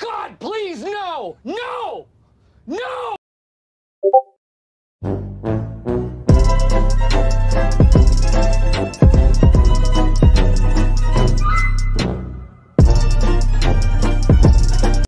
God, please, no! No! No!